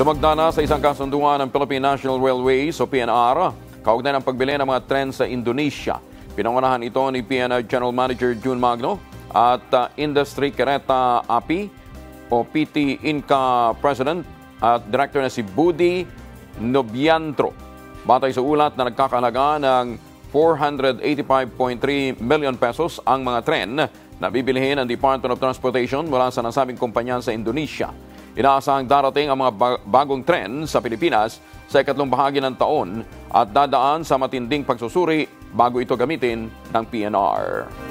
Lumagda na sa isang kasunduan ng Philippine National Railways o PNR kaugnay ng pagbili ng mga tren sa Indonesia. Pinangunahan ito ni PNR General Manager June Magno at uh, Industry Kereta API o PT Inca President at Director na si Budi Nobiantro. Batay sa ulat na nagkakalaga ng 485.3 million pesos ang mga tren na bibilihin ng Department of Transportation mula sa nasabing kumpanya sa Indonesia. Inaasahang darating ang mga bagong tren sa Pilipinas sa ikatlong bahagi ng taon at dadaan sa matinding pagsusuri bago ito gamitin ng PNR.